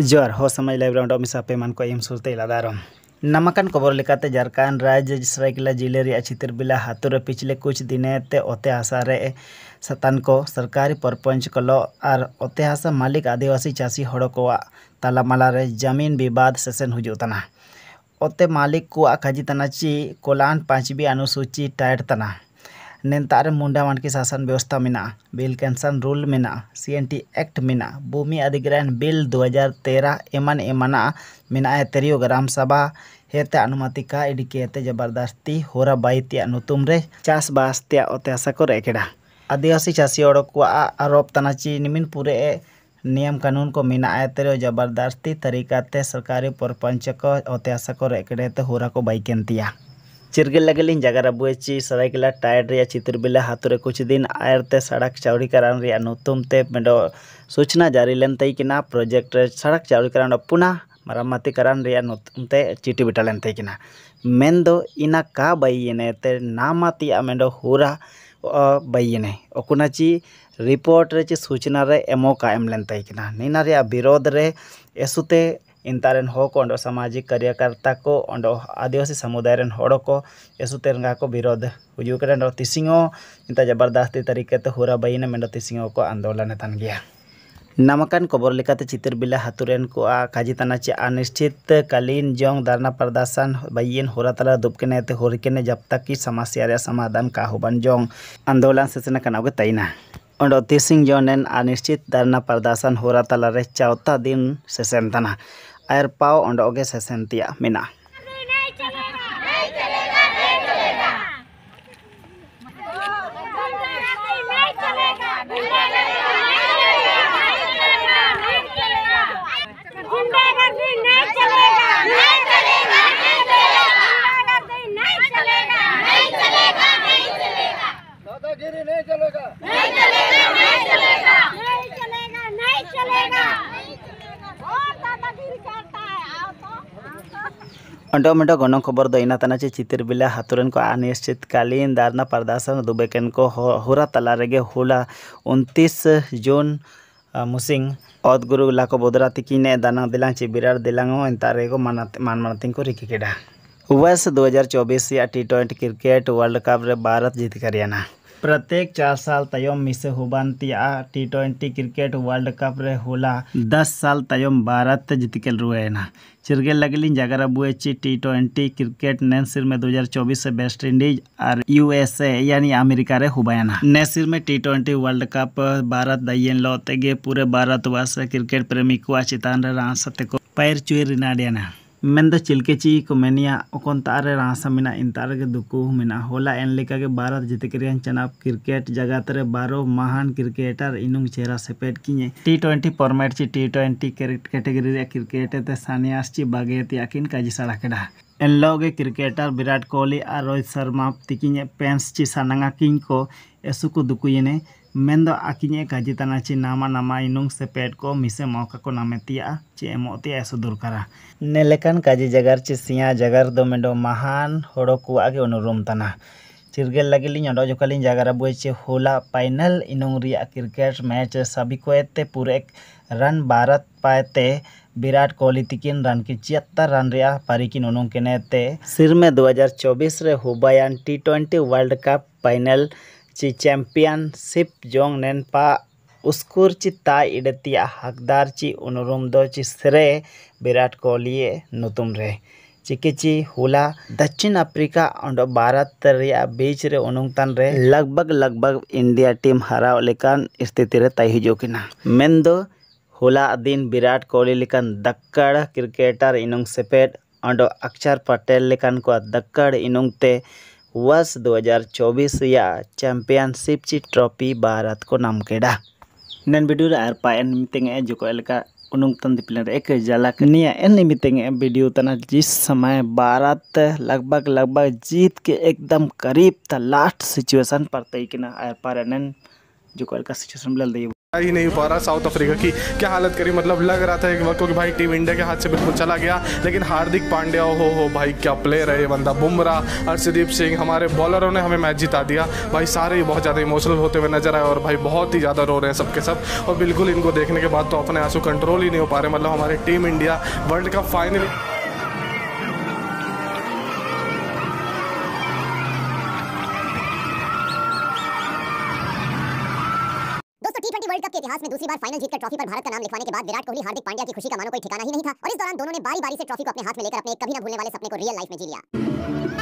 ज़ोर, हो समय लाइव राउंड मिसा पेमान को एम सुरते इलादारम नमकन खबर लेकाते झारखंड राज्य सरायकेला ज़िले चित्रबिला हाथुर पिछले कुछ दिने ते ओते हासा रे सतान को सरकारी परपंच कलो और ओते हासा मालिक आदिवासी चासी हड़ को ज़मीन विवाद सेशन हुजुतना ओते मालिक को काजी तना ची, कोलान पांचवी अनुसूची टाइट तना। नेतार मुंडा मानकी शासन व्यवस्था में बिल कैंसन रूल में सी एन टी एक्ट में भूमि अधिग्रहण बिल 2013 एमन एमना मेना तेरियो ग्राम सभा हेते अनुमति का इडिके ज़बरदस्ती होरा बाईतिया नुतुम रे चास बास त्या ओत्यासा को रेकेडा आदिवासी चासी ओडक को आरोप तनाची निमिन पूरे नियम कानून को मिना तेरे ज़बरदस्ती तरीका ते सरकारी परपंच को ओत्यासा को रेकेडे ते होरा को चिरगिल जगह रबुची सरायकेला टायर चित्रबिला हाथुरे कुछ दिन आयरते सड़क ते मेडो सूचना जारी लेन तैकिना प्रोजेक्ट सड़क चौड़ीकरण पुनः मरम्मतिकरण चिटी बिटा लेन तैकिना मेन इना का बईने ते नामातिया मेडो हुरा बईने ओकुनाची रिपोर्ट रे सूचना रे एमो का एम लेन तैकिना नीना विरोध रे एसुते इंतारेन को सामाजिक कार्यकर्ता को आदिवासी समुदाय रेन को यसुतेरंगा को विरोध हुजुकरेन तिसिंगो इंता ज़बरदस्ती तरीके ते हुरा बईने मेंडो तिसिंगो को आंदोलन तन गया नमकन खबर लेकाते चित्र बिला हातुरेन को काजी तना चे अनिश्चित कालीन जोंग धरना प्रदर्शन बयन होरा तला दुबकेने ते होरिकेने जब तक की समस्या रे समाधान का होबन जोंग आंदोलन सेसन कनागे तैना और तिसिंग जोनेन अनिश्चित धरना प्रदर्शन होरा तला रे चौथा दिन सेसन तना आर पाओ सेसन तीया मेना नहीं चलेगा अंटो मिटो गण खबर दो इना तना चित्र बिला को अनिश्चितकालीन दारना प्रदर्शन दुबेकन को हुरा तला रेगे हुला उनतीस जून मुसिंग औद गुरु लाको बोदरा तिकिने दाना दिलांग ची बिरार दिलांगो इंतारे को मान मानतिंग को रिकी वर्ष 2024 या T twenty cricket world cup Bharat जीत करियाना प्रत्येक चार साल तयम मिसे हुबानतिया T twenty cricket world cup रे होला। दस साल तयम भारत जितकेल रुएना चिरगे लगलिन जगरा बुएची टी ट्वेंटी क्रिकेट नेसिर में 2024 से वेस्ट इंडीज और यूएसए यानी अमेरिका रे हुबायना नेसिर में T twenty world cup Bharat दयन लोतेगे पूरे भारत वर्ष क्रिकेट प्रेमी को चितान रे रासते को पैर चुई रिनाडियाना मेन चिलकेची को ओकन तारे रासा मिना इन तारे के दुकु मिना। होला एन के भारत जितकरियन चनाब क्रिकेट जगत रे बारो महान क्रिकेटर इनुंग चेहरा सेपेट किने टी ट्वेंटी फॉर्मेट ची, टी ट्वेंटी कैटेगरी क्रिकेट ते सानियास ची बागे तियाकिन काजी सड़ा केडा। एन लोगे क्रिकेटर विराट कोहली और रोहित शर्मा तिकिने पेंस ची सानंगा किंग को एसुको दुकुयने आकिने काजी तना ची नामा नामा इनुंग से पेट को मिसे मौका को नामेतिया ची एमोतिया एसो दुरकारा नेलेकन काजी जगर ची सिया जगर दो मेंडो महान होड़ो को आगे अनुरूम तना चिरगेल लगिलिंग ओडो जोकालिंग जगर बुए ची होला फाइनल इनुंग रिया क्रिकेट मैच सभी को एते पूरे रन भारत पाएते विराट कोहली तिकिन रन की छिहत्तर रन रिया पारिकिन उनुंग केनेते सिर में 2024 रे हुबायान T twenty world cup final ची चैंपियनशिप जोंग नेनपा उसकुर ची ता इडतिया हकदार ची उनुरुम दो ची श्रे विराट कोहली नुतुम रे चिकिची हुला दक्षिण अफ्रीका और भारत बीच रे उनुंगतन रे लगभग लगभग इंडिया टीम हरा लेकान स्थिति रे तय हिजुकिना मेन दो हुला दिन विराट कोहली लेकान दक्कड़ क्रिकेटर इनुंग सेपेट और अक्षर पटेल लेकान को दक्कड़ इनुंग ते वर्ष 2024 या चैंपियनशिप ची ट्रॉफी भारत को नाम केडा। नन वीडियो आर पायन मितेंगे जो को एलका उनुंग तन दिपलन एक झलक निया एन मितेंगे वीडियो तना जिस समय भारत लगभग लगभग जीत के एकदम करीब था लास्ट सिचुएशन पर तई के ना आर पार नन जो को एलका सिचुएशन बदल दे ही नहीं पा रहा साउथ अफ्रीका की। क्या हालत करी? मतलब लग रहा था एक वक्त कि भाई टीम इंडिया के हाथ से बिल्कुल चला गया, लेकिन हार्दिक पांड्या हो हो भाई, क्या प्लेयर है ये बंदा। बुमराह हर्षदीप सिंह, हमारे बॉलरों ने हमें मैच जिता दिया। भाई सारे ही बहुत ज़्यादा इमोशनल होते हुए नज़र आए और भाई बहुत ही ज़्यादा रो रहे हैं सबके सब। और बिल्कुल इनको देखने के बाद तो अपने आँसू कंट्रोल ही नहीं हो पा रहे मतलब हमारी team India world cup finally twenty world cup के इतिहास में दूसरी बार फाइनल जीतकर ट्रॉफी पर भारत का नाम लिखवाने के बाद विराट कोहली, हार्दिक पांड्या की खुशी का मानो कोई ठिकाना ही नहीं था और इस दौरान दोनों ने बारी बारी से ट्रॉफी को अपने हाथ में लेकर अपने कभी न भूलने वाले सपने को रियल लाइफ में जी लिया।